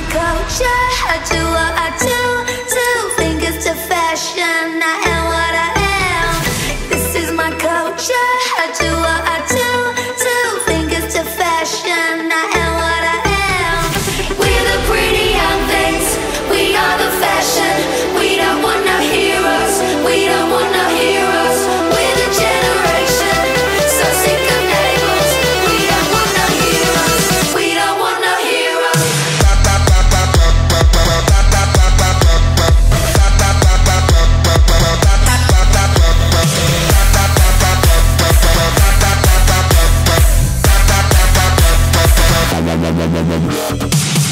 my culture. Yeah.